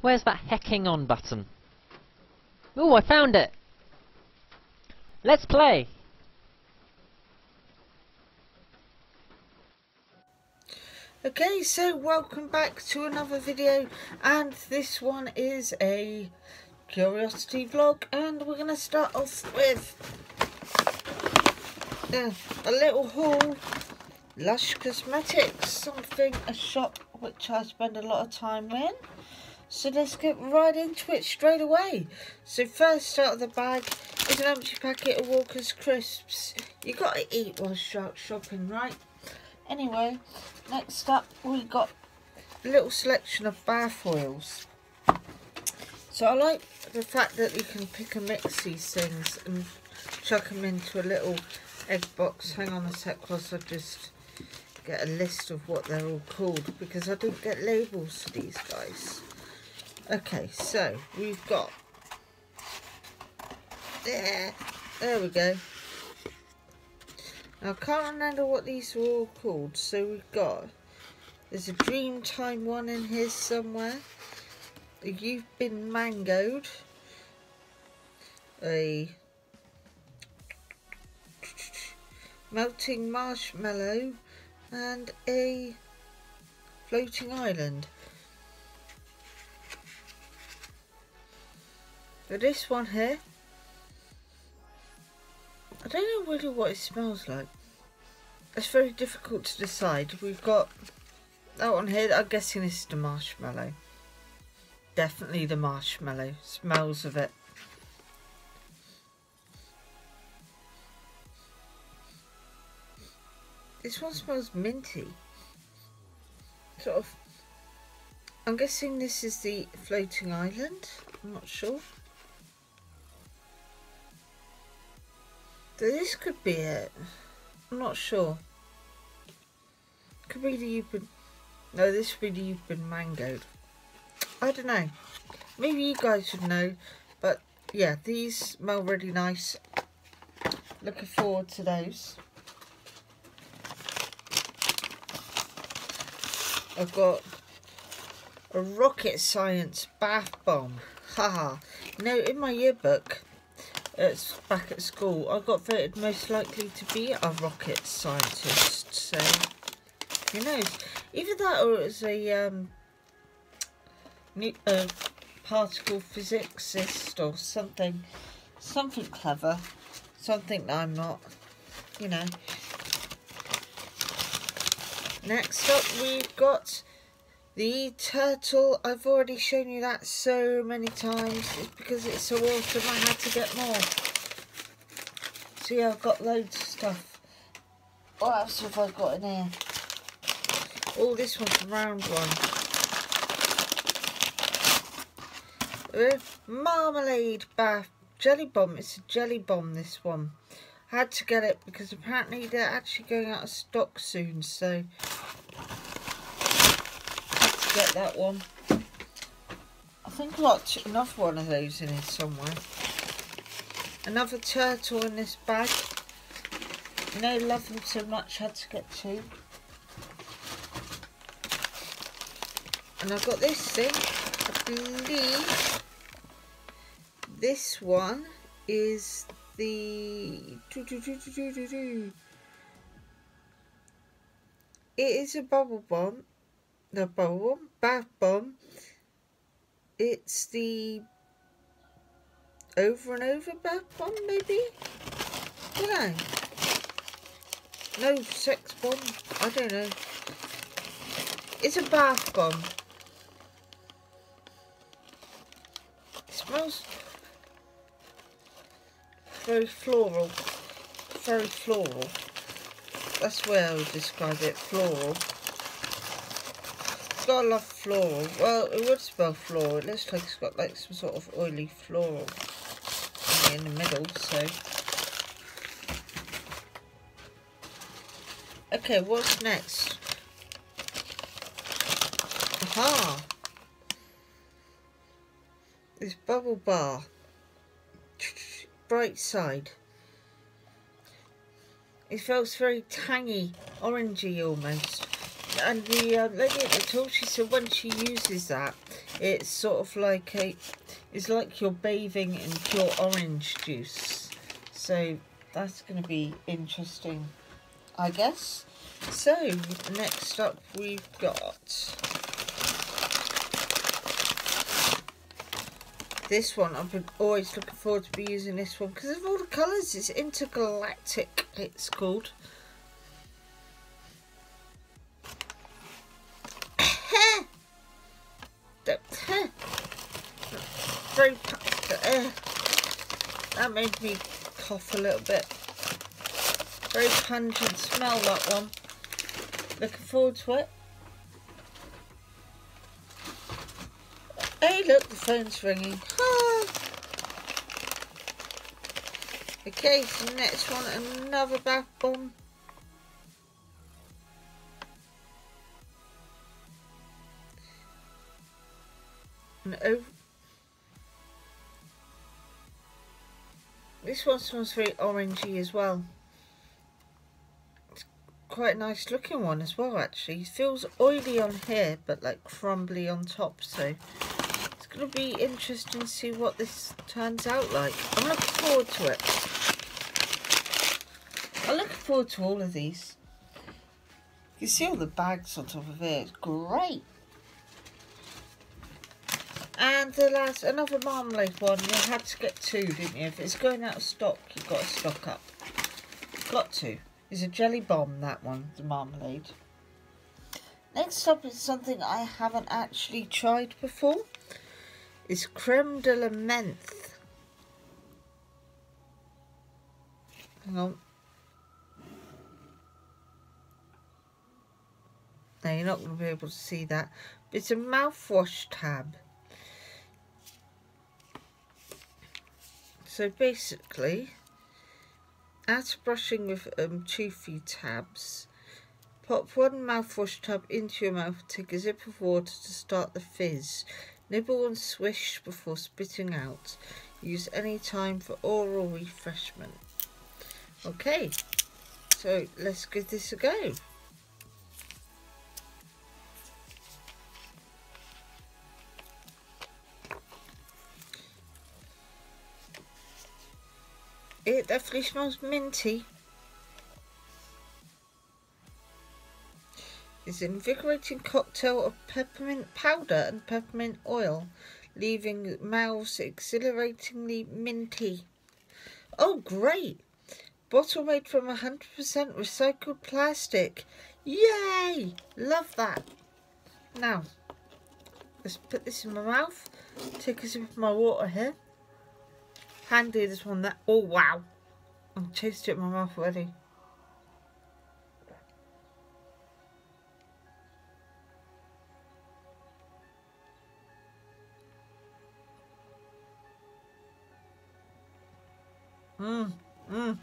Where's that hecking on button? Ooh, I found it! Let's play! Okay, so welcome back to another video and this one is a curiosity vlog and we're going to start off with uh, a little haul Lush Cosmetics, something, a shop which I spend a lot of time in. So let's get right into it straight away. So first out of the bag is an empty packet of Walker's Crisps. You gotta eat while shopping, right? Anyway, next up we got a little selection of bath oils. So I like the fact that you can pick and mix these things and chuck them into a little egg box. Hang on a sec whilst I just get a list of what they're all called because I don't get labels for these guys. Okay, so we've got there, there we go. Now, I can't remember what these were all called. So we've got, there's a Dreamtime one in here somewhere. You've been mangoed. A melting marshmallow and a floating island. But this one here I don't know really what it smells like. It's very difficult to decide. We've got that one here. I'm guessing this is the marshmallow. Definitely the marshmallow. Smells of it. This one smells minty. Sort of. I'm guessing this is the floating island. I'm not sure. This could be it. I'm not sure. Could be the you've been... No, this could be the you've been mangoed. I don't know. Maybe you guys should know. But yeah, these smell really nice. Looking forward to those. I've got a rocket science bath bomb. Haha. you know, in my yearbook, it's back at school, I got voted most likely to be a rocket scientist. So, who knows? Either that or it's a um, uh, particle physicist or something, something clever, something that I'm not, you know. Next up, we've got the turtle, I've already shown you that so many times. It's because it's so awesome I had to get more. So yeah, I've got loads of stuff. What else have I got in here? Oh, this one's a round one. Uh, marmalade bath jelly bomb. It's a jelly bomb, this one. I had to get it because apparently they're actually going out of stock soon, so get that one. I think I've got another one of those in here somewhere. Another turtle in this bag. Know, love them so much, had to get two. And I've got this thing. I believe this one is the... It is a bubble bomb the bomb, bath bomb. It's the over and over bath bomb, maybe? Don't. No sex bomb. I don't know. It's a bath bomb. It smells very floral. Very floral. That's where I would describe it. Floral got a lot of floral. Well, it would smell floral. It looks like it's got like some sort of oily floral in the middle, so. Okay, what's next? Aha! This bubble bar. Bright side. It feels very tangy, orangey almost and the uh, lady at the she said when she uses that, It's sort of like a, it's like you're bathing in pure orange juice. So that's going to be interesting, I guess. So next up we've got this one. I've been always looking forward to be using this one because of all the colours. It's intergalactic. It's called. Made me cough a little bit. Very pungent smell that one. Looking forward to it. Hey look, the phone's ringing. Ah. Okay, so next one, another bath bomb. And over This one smells very orangey as well. It's quite a nice looking one as well actually. It feels oily on here but like crumbly on top so it's going to be interesting to see what this turns out like. I'm looking forward to it. I'm looking forward to all of these. You see all the bags on top of it. It's great. And the last, another marmalade one. You had to get two, didn't you? If it's going out of stock, you've got to stock up. Got to. It's a jelly bomb, that one, the marmalade. Next up is something I haven't actually tried before. It's creme de la menthe. Hang on. Now you're not going to be able to see that. It's a mouthwash tab. So basically, after brushing with um, toothy tabs, pop one mouthwash tub into your mouth, take a sip of water to start the fizz. Nibble and swish before spitting out. Use any time for oral refreshment. Okay, so let's give this a go. It definitely smells minty. It's an invigorating cocktail of peppermint powder and peppermint oil, leaving mouths exhilaratingly minty. Oh, great! Bottle made from 100% recycled plastic. Yay! Love that. Now, let's put this in my mouth. Take a sip of my water here. Handy this one that oh wow. I've tasted it in my mouth already. Mmm, mmm.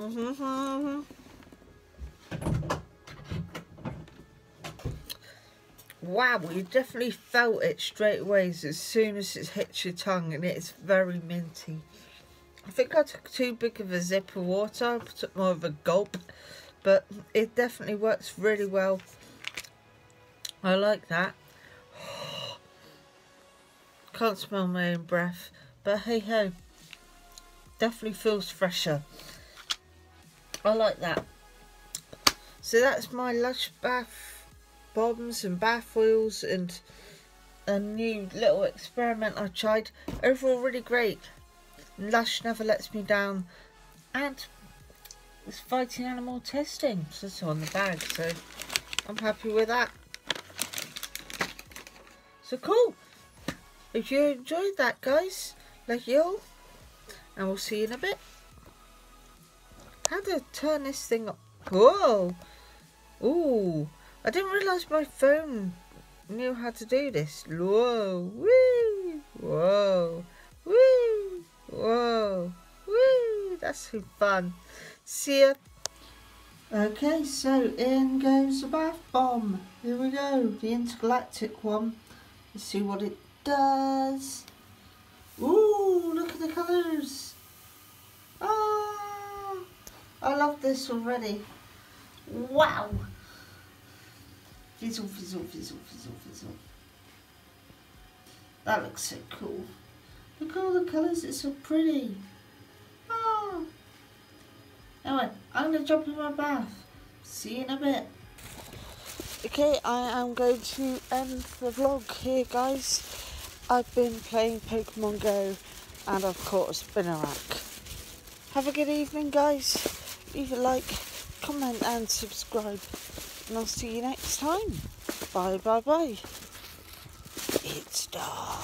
Mm-hmm. Wow, you definitely felt it straight away as soon as it hits your tongue and it's very minty. I think I took too big of a zip of water, I took more of a gulp, but it definitely works really well. I like that. Can't smell my own breath, but hey ho, definitely feels fresher. I like that. So that's my Lush bath bombs and bath oils and a new little experiment I tried. Overall really great. Lush never lets me down and it's fighting animal testing. So it's on the bag so I'm happy with that. So cool. If you enjoyed that guys, like you all, and we'll see you in a bit. How I turn this thing up? Whoa! Ooh! I didn't realise my phone knew how to do this. Whoa! Woo! Whoa! Woo! Whoa! Woo! That's so fun. See ya! Okay, so in goes the bath bomb. Here we go, the intergalactic one. Let's see what it does. Ooh, look at the colours. Ah, I love this already. Wow. Fizzle, fizzle, fizzle, fizzle, fizzle. That looks so cool. Look at all the colours, it's so pretty. Ah. Anyway, I'm going to jump in my bath. See you in a bit. Okay, I am going to end the vlog here, guys. I've been playing Pokemon Go and I've caught a. Have a good evening, guys. Leave a like, comment and subscribe. And I'll see you next time. Bye, bye, bye. It's dark.